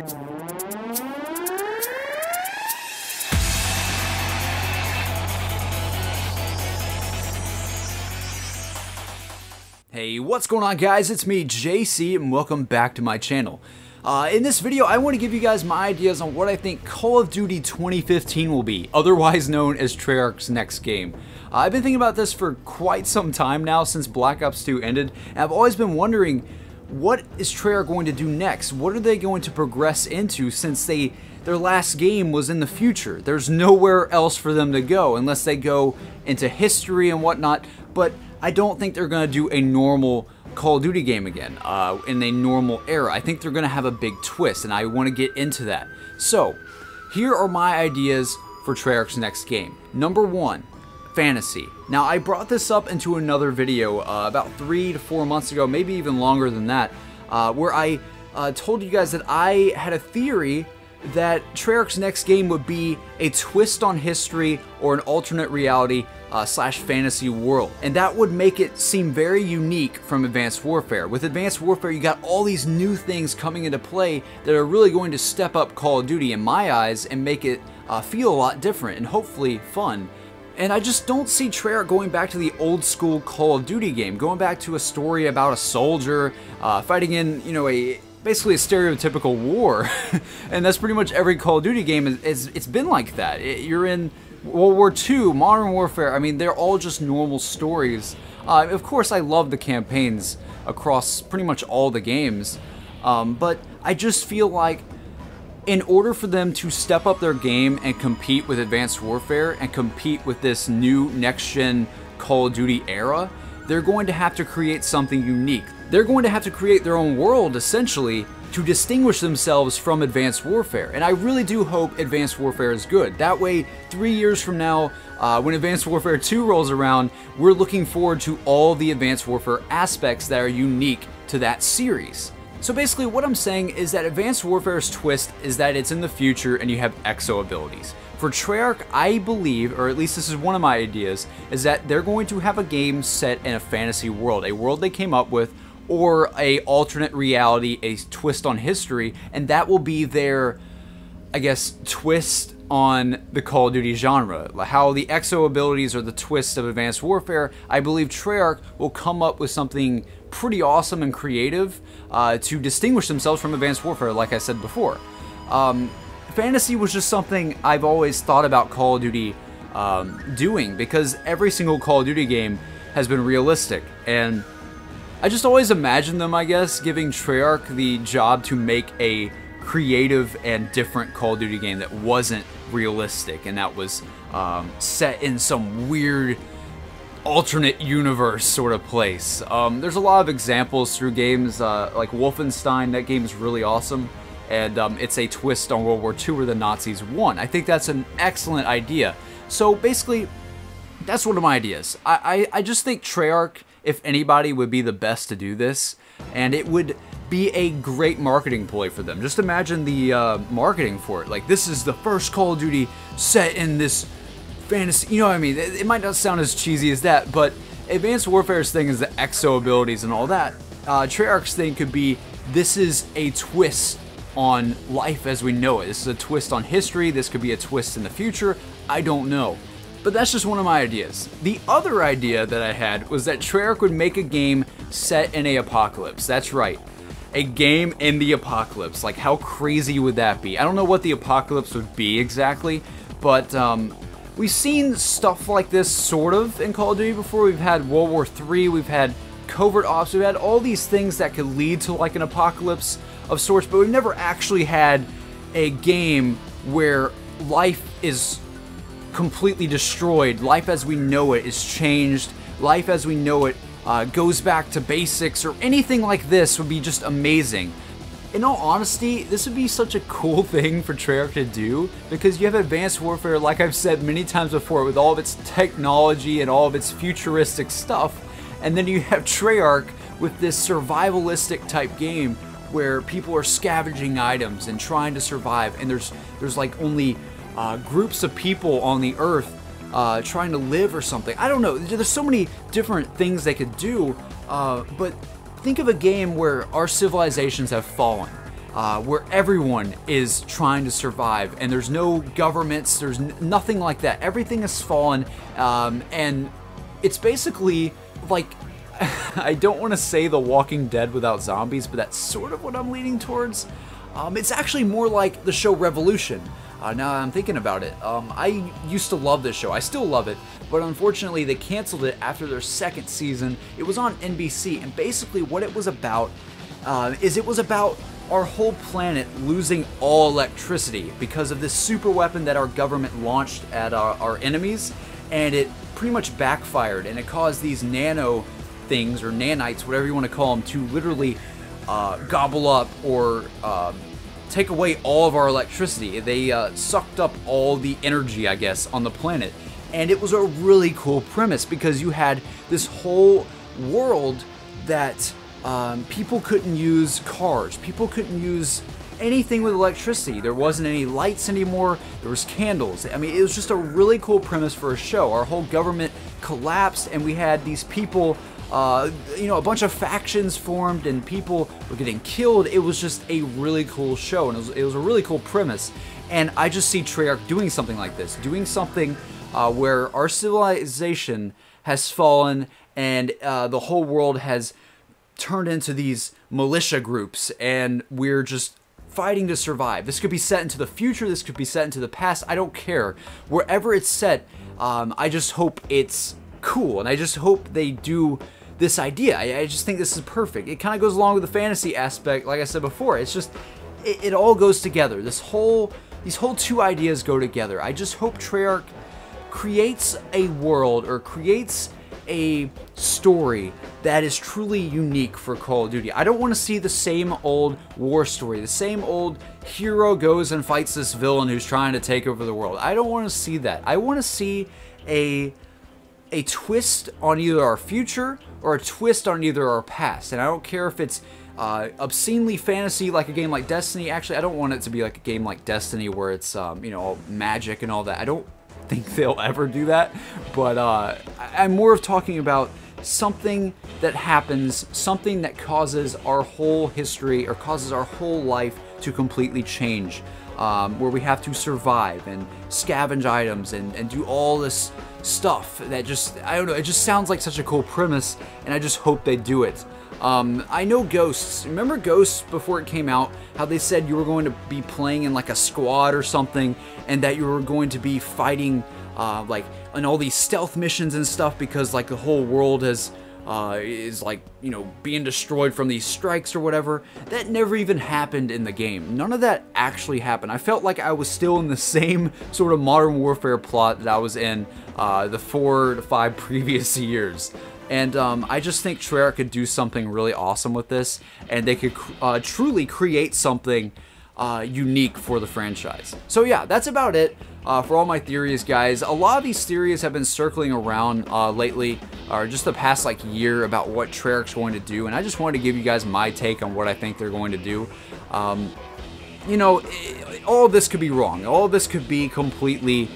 Hey, what's going on guys? It's me, JC, and welcome back to my channel. Uh, in this video, I want to give you guys my ideas on what I think Call of Duty 2015 will be, otherwise known as Treyarch's next game. I've been thinking about this for quite some time now since Black Ops 2 ended, and I've always been wondering, what is Treyarch going to do next? What are they going to progress into since they their last game was in the future? There's nowhere else for them to go unless they go into history and whatnot, but I don't think they're going to do a normal Call of Duty game again uh, in a normal era. I think they're going to have a big twist, and I want to get into that. So, here are my ideas for Treyarch's next game. Number one, fantasy. Now, I brought this up into another video uh, about three to four months ago, maybe even longer than that, uh, where I uh, told you guys that I had a theory that Treyarch's next game would be a twist on history or an alternate reality uh, slash fantasy world. And that would make it seem very unique from Advanced Warfare. With Advanced Warfare, you got all these new things coming into play that are really going to step up Call of Duty in my eyes and make it uh, feel a lot different and hopefully fun. And I just don't see Treyarch going back to the old school Call of Duty game, going back to a story about a soldier uh, fighting in, you know, a basically a stereotypical war. and that's pretty much every Call of Duty game is, is it's been like that. It, you're in World War II, Modern Warfare, I mean, they're all just normal stories. Uh, of course, I love the campaigns across pretty much all the games, um, but I just feel like in order for them to step up their game and compete with Advanced Warfare and compete with this new next-gen Call of Duty era, they're going to have to create something unique. They're going to have to create their own world, essentially, to distinguish themselves from Advanced Warfare. And I really do hope Advanced Warfare is good. That way, three years from now, uh, when Advanced Warfare 2 rolls around, we're looking forward to all the Advanced Warfare aspects that are unique to that series. So basically what I'm saying is that Advanced Warfare's twist is that it's in the future and you have exo abilities. For Treyarch, I believe, or at least this is one of my ideas, is that they're going to have a game set in a fantasy world, a world they came up with or a alternate reality, a twist on history, and that will be their, I guess, twist on the Call of Duty genre. How the exo abilities are the twist of Advanced Warfare, I believe Treyarch will come up with something pretty awesome and creative uh, to distinguish themselves from Advanced Warfare, like I said before. Um, fantasy was just something I've always thought about Call of Duty um, doing because every single Call of Duty game has been realistic and I just always imagined them, I guess, giving Treyarch the job to make a creative and different Call of Duty game that wasn't realistic and that was um, set in some weird alternate universe sort of place. Um, there's a lot of examples through games uh, like Wolfenstein. That game is really awesome. And um, it's a twist on World War II where the Nazis won. I think that's an excellent idea. So basically, that's one of my ideas. I, I, I just think Treyarch if anybody would be the best to do this, and it would be a great marketing ploy for them. Just imagine the uh, marketing for it. Like, this is the first Call of Duty set in this fantasy, you know what I mean? It, might not sound as cheesy as that, but Advanced Warfare's thing is the exo abilities and all that. Uh, Treyarch's thing could be, this is a twist on life as we know it. This is a twist on history, this could be a twist in the future, I don't know. But that's just one of my ideas. The other idea that I had was that Treyarch would make a game set in a apocalypse. That's right. A game in the apocalypse. Like, how crazy would that be? I don't know what the apocalypse would be exactly, but um, we've seen stuff like this sort of in Call of Duty before. We've had World War III, we've had covert ops, we've had all these things that could lead to like an apocalypse of sorts, but we've never actually had a game where life is completely destroyed. Life as we know it is changed. Life as we know it uh, goes back to basics or anything like this would be just amazing. In all honesty, this would be such a cool thing for Treyarch to do because you have Advanced Warfare, like I've said many times before, with all of its technology and all of its futuristic stuff, and then you have Treyarch with this survivalistic type game where people are scavenging items and trying to survive, and there's there's like only uh, groups of people on the earth uh, trying to live or something. I don't know. There's so many different things they could do, uh, but think of a game where our civilizations have fallen uh, where everyone is trying to survive and there's no governments, there's nothing like that. Everything has fallen, um, and it's basically like I don't want to say The Walking Dead without zombies, but that's sort of what I'm leaning towards. Um, it's actually more like the show Revolution. Uh, now I'm thinking about it. Um, I used to love this show. I still love it, but unfortunately they canceled it after their second season. It was on NBC, and basically what it was about uh, is it was about our whole planet losing all electricity because of this super weapon that our government launched at our, our enemies, and it pretty much backfired, and it caused these nano things or nanites, whatever you want to call them, to literally uh, gobble up or uh, take away all of our electricity. They uh, sucked up all the energy, I guess, on the planet. And it was a really cool premise because you had this whole world that um, people couldn't use cars, people couldn't use anything with electricity. There wasn't any lights anymore. There was candles. I mean, it was just a really cool premise for a show. Our whole government collapsed, and we had these people. Uh, you know, a bunch of factions formed and people were getting killed. It was just a really cool show, and it was, it was a really cool premise. And I just see Treyarch doing something like this, doing something uh, where our civilization has fallen and uh, the whole world has turned into these militia groups, and we're just fighting to survive. This could be set into the future, this could be set into the past, I don't care. Wherever it's set, um, I just hope it's cool, and I just hope they do this idea. I, I just think this is perfect. It kind of goes along with the fantasy aspect, like I said before. It's just, it, it all goes together. This whole, these whole two ideas go together. I just hope Treyarch creates a world or creates a story that is truly unique for Call of Duty. I don't want to see the same old war story, the same old hero goes and fights this villain who's trying to take over the world. I don't want to see that. I want to see a a twist on either our future or a twist on either our past. And I don't care if it's uh, obscenely fantasy like a game like Destiny. Actually, I don't want it to be like a game like Destiny where it's um, you know magic and all that. I don't think they'll ever do that. But uh, I'm more of talking about something that happens, something that causes our whole history or causes our whole life to completely change. Um, where we have to survive and scavenge items and, and do all this stuff that just, I don't know, it just sounds like such a cool premise, and I just hope they do it. Um, I know Ghosts. Remember Ghosts before it came out? How they said you were going to be playing in like a squad or something, and that you were going to be fighting uh, like on all these stealth missions and stuff because like the whole world has uh, is like you know being destroyed from these strikes or whatever. That never even happened in the game. None of that actually happened. I felt like I was still in the same sort of Modern Warfare plot that I was in uh, the four to five previous years. And um, I just think Treyarch could do something really awesome with this, and they could uh, truly create something uh, unique for the franchise. So yeah, that's about it uh, for all my theories, guys. A lot of these theories have been circling around uh, lately, or just the past like year, about what Treyarch's going to do, and I just wanted to give you guys my take on what I think they're going to do. Um, you know, all of this could be wrong. All this could be completely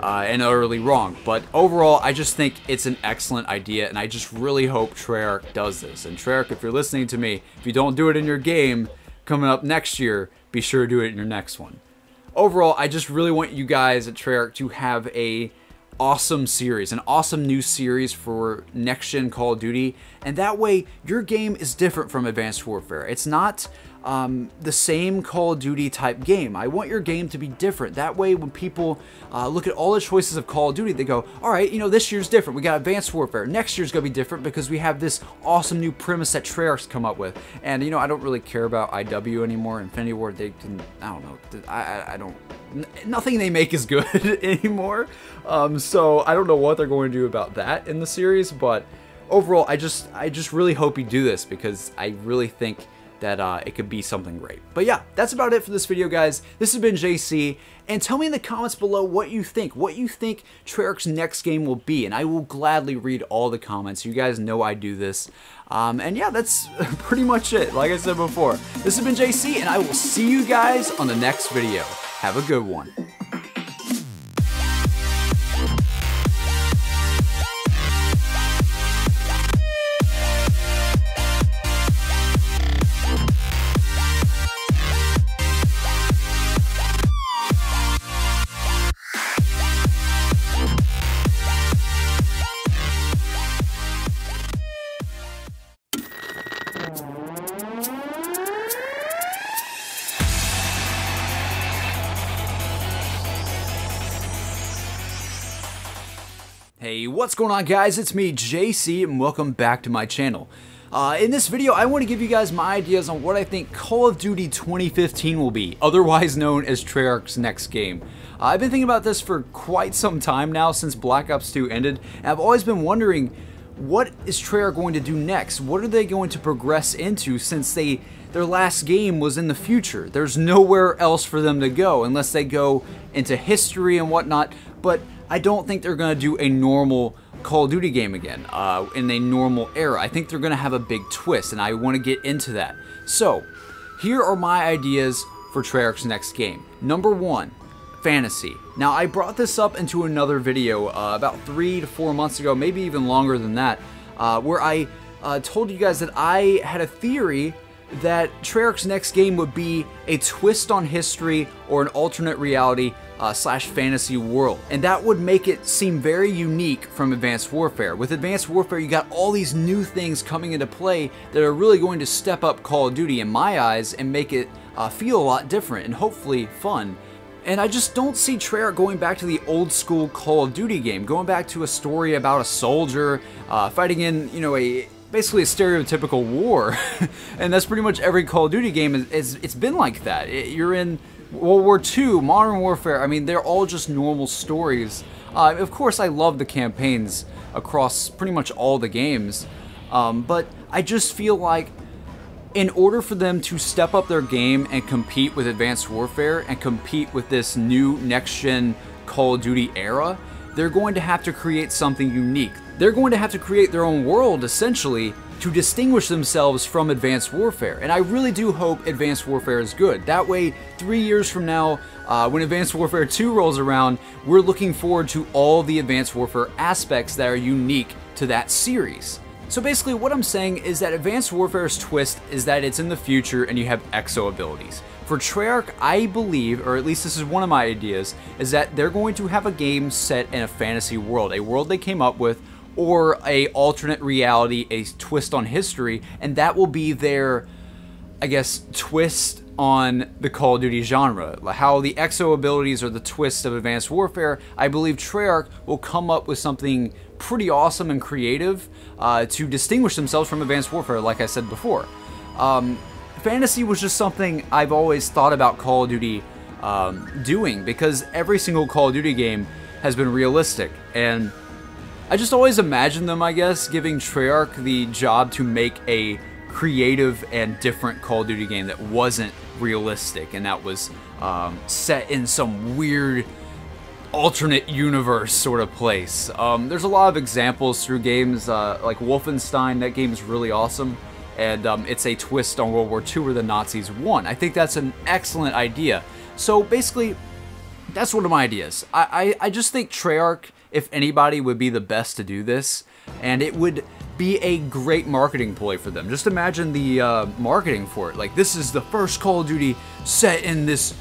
uh, and utterly wrong. But overall, I just think it's an excellent idea, and I just really hope Treyarch does this. And Treyarch, if you're listening to me, if you don't do it in your game coming up next year, be sure to do it in your next one. Overall, I just really want you guys at Treyarch to have a awesome series, an awesome new series for next gen Call of Duty, and that way your game is different from Advanced Warfare. It's not um, the same Call of Duty type game. I want your game to be different. That way, when people uh, look at all the choices of Call of Duty, they go, all right, you know, this year's different. We got Advanced Warfare. Next year's going to be different because we have this awesome new premise that Treyarch's come up with. And, you know, I don't really care about IW anymore. Infinity Ward, they can, I don't know. I, I, don't, nothing they make is good anymore. Um, so I don't know what they're going to do about that in the series, but overall, I just, I just really hope you do this because I really think that uh, it could be something great. But yeah, that's about it for this video, guys. This has been JC, and tell me in the comments below what you think, what you think Treyarch's next game will be, and I will gladly read all the comments. You guys know I do this. Um, and yeah, that's pretty much it. Like I said before, this has been JC, and I will see you guys on the next video. Have a good one. What's going on guys? It's me, JC, and welcome back to my channel. Uh, in this video, I want to give you guys my ideas on what I think Call of Duty 2015 will be, otherwise known as Treyarch's next game. Uh, I've been thinking about this for quite some time now since Black Ops 2 ended, and I've always been wondering, what is Treyarch going to do next? What are they going to progress into since they their last game was in the future? There's nowhere else for them to go unless they go into history and whatnot, but I don't think they're going to do a normal Call of Duty game again uh, in a normal era. I think they're going to have a big twist, and I want to get into that. So, here are my ideas for Treyarch's next game. Number one, fantasy. Now, I brought this up into another video uh, about three to four months ago, maybe even longer than that, uh, where I uh, told you guys that I had a theory that Treyarch's next game would be a twist on history or an alternate reality uh, slash fantasy world. And that would make it seem very unique from Advanced Warfare. With Advanced Warfare, you got all these new things coming into play that are really going to step up Call of Duty in my eyes and make it uh, feel a lot different and hopefully fun. And I just don't see Treyarch going back to the old school Call of Duty game, going back to a story about a soldier uh, fighting in, you know, a basically a stereotypical war. and that's pretty much every Call of Duty game. Is, is it's been like that. It, you're in World War II, Modern Warfare. I mean, they're all just normal stories. Uh, of course, I love the campaigns across pretty much all the games. Um, but I just feel like in order for them to step up their game and compete with Advanced Warfare and compete with this new next-gen Call of Duty era, they're going to have to create something unique. They're going to have to create their own world, essentially, to distinguish themselves from Advanced Warfare. And I really do hope Advanced Warfare is good. That way, three years from now, uh, when Advanced Warfare 2 rolls around, we're looking forward to all the Advanced Warfare aspects that are unique to that series. So basically what I'm saying is that Advanced Warfare's twist is that it's in the future and you have exo abilities. For Treyarch, I believe, or at least this is one of my ideas, is that they're going to have a game set in a fantasy world, a world they came up with, or a alternate reality, a twist on history, and that will be their, I guess, twist on the Call of Duty genre. How the exo abilities are the twist of Advanced Warfare, I believe Treyarch will come up with something pretty awesome and creative uh, to distinguish themselves from Advanced Warfare, like I said before. Um, fantasy was just something I've always thought about Call of Duty um, doing because every single Call of Duty game has been realistic and I just always imagined them, I guess, giving Treyarch the job to make a creative and different Call of Duty game that wasn't realistic and that was um, set in some weird alternate universe sort of place. Um, there's a lot of examples through games uh, like Wolfenstein. That game is really awesome and um, it's a twist on World War II where the Nazis won. I think that's an excellent idea. So basically, that's one of my ideas. I, I, I just think Treyarch, if anybody, would be the best to do this, and it would be a great marketing ploy for them. Just imagine the uh, marketing for it. Like, this is the first Call of Duty set in this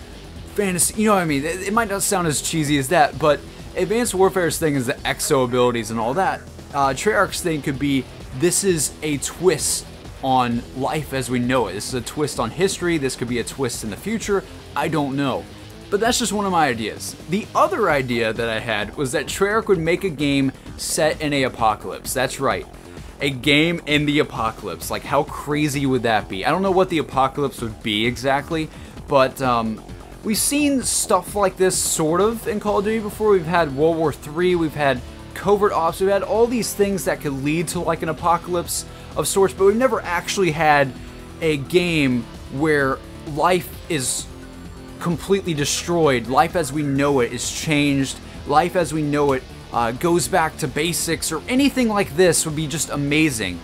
fantasy, you know what I mean? It, might not sound as cheesy as that, but Advanced Warfare's thing is the exo abilities and all that. Uh, Treyarch's thing could be, this is a twist on life as we know it. This is a twist on history, this could be a twist in the future, I don't know. But that's just one of my ideas. The other idea that I had was that Treyarch would make a game set in a apocalypse. That's right. A game in the apocalypse. Like, how crazy would that be? I don't know what the apocalypse would be exactly, but um, we've seen stuff like this sort of in Call of Duty before. We've had World War III, we've had covert ops, we've had all these things that could lead to like an apocalypse of sorts, but we've never actually had a game where life is completely destroyed. Life as we know it is changed. Life as we know it uh, goes back to basics or anything like this would be just amazing.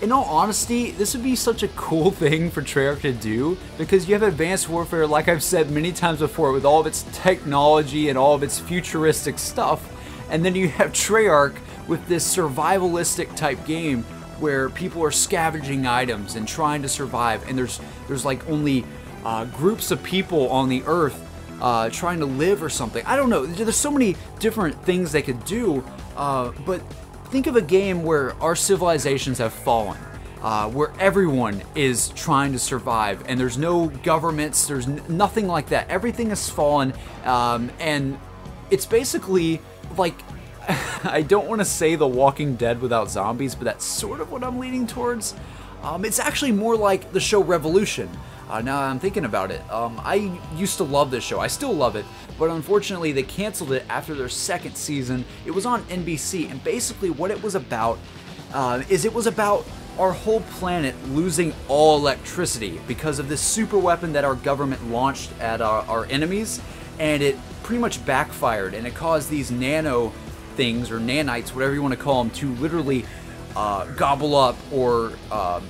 In all honesty, this would be such a cool thing for Treyarch to do because you have Advanced Warfare, like I've said many times before, with all of its technology and all of its futuristic stuff, and then you have Treyarch with this survivalistic type game where people are scavenging items and trying to survive, and there's there's like only uh, groups of people on the earth uh, trying to live or something. I don't know. There's so many different things they could do, uh, but think of a game where our civilizations have fallen. Uh, where everyone is trying to survive and there's no governments, there's nothing like that. Everything has fallen, um, and it's basically like I don't want to say The Walking Dead without zombies, but that's sort of what I'm leaning towards. Um, it's actually more like the show Revolution. Uh, now I'm thinking about it. Um, I used to love this show. I still love it, but unfortunately they canceled it after their second season. It was on NBC, and basically what it was about uh, is it was about our whole planet losing all electricity because of this super weapon that our government launched at our, our enemies, and it pretty much backfired, and it caused these nano things or nanites, whatever you want to call them, to literally uh, gobble up or uh,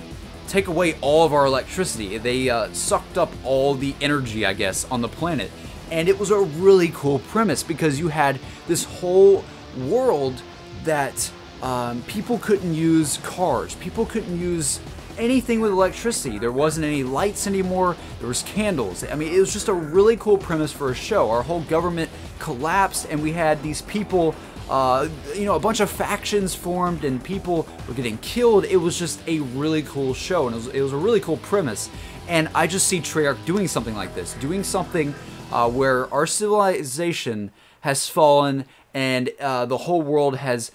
take away all of our electricity. They uh, sucked up all the energy, I guess, on the planet. And it was a really cool premise because you had this whole world that um, people couldn't use cars, people couldn't use anything with electricity. There wasn't any lights anymore, there was candles. I mean, it was just a really cool premise for a show. Our whole government collapsed and we had these people uh, you know, a bunch of factions formed and people were getting killed. It was just a really cool show and it was, it was a really cool premise. And I just see Treyarch doing something like this, doing something uh, where our civilization has fallen and uh, the whole world has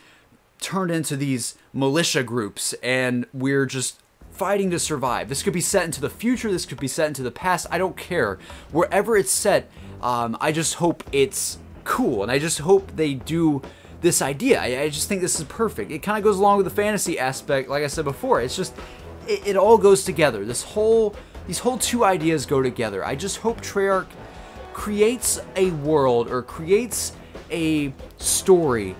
turned into these militia groups and we're just fighting to survive. This could be set into the future, this could be set into the past, I don't care. Wherever it's set, um, I just hope it's cool and I just hope they do this idea. I, I just think this is perfect. It kind of goes along with the fantasy aspect, like I said before. It's just, it, it all goes together. This whole, these whole two ideas go together. I just hope Treyarch creates a world or creates a story